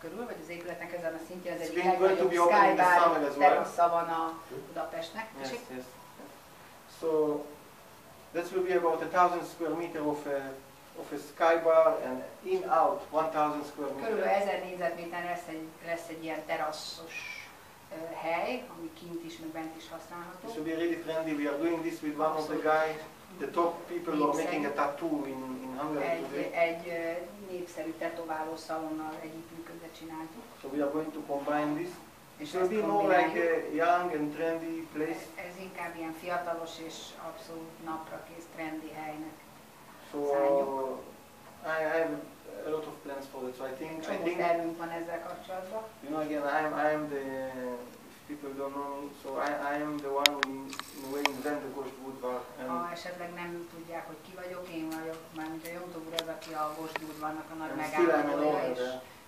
körül, vagy az épületnek ezen a szintjén, ez egy legnagyobb skybar terasza van a Budapestnek. Yes, yes. So this will be about a thousand square meter of a of a sky bar and in out 1000 square Körülbelül meter. 1000 négyzetméter lesz egy, lesz egy ilyen terasszos ö, hely, ami kint is, meg bent is használható. Will be really friendly. We are doing this with one of the guys, the top people are making a tattoo in, in Hungary Egy, today. egy népszerű tetováló szalonnal együttműködve csináltuk. So we are going to combine this. És It will be more like a young and trendy place. Ez inkább ilyen fiatalos és abszolút napra kész trendi helynek. So. I, I have a lot of plans for that. So I think I Csomó think tervünk van ezzel kapcsolatban. you know again I am I the if people don't know me so I, I am the one who in, in a way invent the Ghost and Ha esetleg nem tudják, hogy ki vagyok, én vagyok, mármint a Jomtó úr az, aki a Gosdúrvannak a nagy megállapodója, és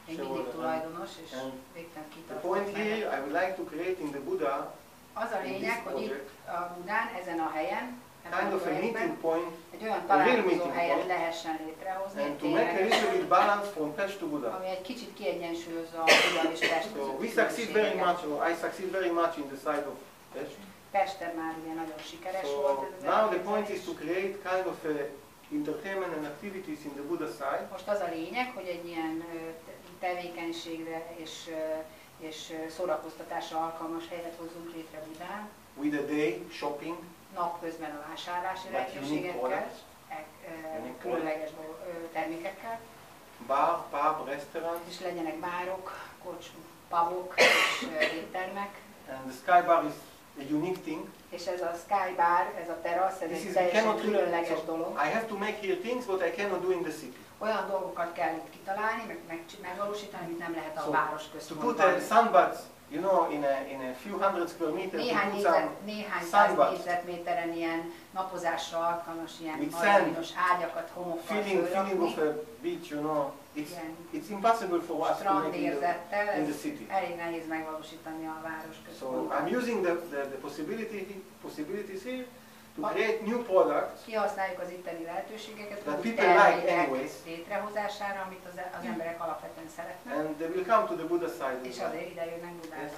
még mindig tulajdonos, és végtelen The kitartott point here I would like to create in the Buddha Az a lényeg, hogy itt a Budán, ezen a helyen, kind of a meeting point egy olyan a real meeting helyet point, lehessen létrehozni, and to make a little bit balance from Pest to Buddha. ami egy kicsit kiegyensúlyozza a Buda és Pest So we succeed very much, or I succeed very much in the side of Pest. Pesten már ugye nagyon sikeres So volt ez now the point is to create kind of a entertainment and activities in the Buddha side. Most az a lényeg, hogy egy ilyen tevékenységre és, és szórakoztatásra alkalmas helyet hozzunk létre Budán, with a day shopping, napközben a vásárlási lehetőségekkel, e- különleges termékekkel, bar, pub, restaurant, és legyenek bárok, kocs, pubok és éttermek, and the sky bar is a unique thing. és ez a Sky Bar, ez a terasz, ez This egy teljesen különleges so dolog. I have to make here things what I cannot do in the city. Olyan dolgokat kell itt kitalálni, meg, meg megvalósítani, amit nem lehet a So, város To put központban. a sunbath, you know, in a in a few hundred square meters, Néhány, négyzet, néhány száz négyzetméteren ilyen napozásra alkalmas ilyen maradványos ágyakat, homokkal feeling feeling of a beach, you know, it's ilyen it's impossible for us to make in the, in the city. elég nehéz megvalósítani a város So központban. I'm using the, the, the possibility possibilities here to create new products Kihasználjuk az itteni lehetőségeket, That új people like anyways. létrehozására, amit az, az emberek alapvetően szeretnek, and they will come to the Buddha side és azért ide jönnek Budára. Yes.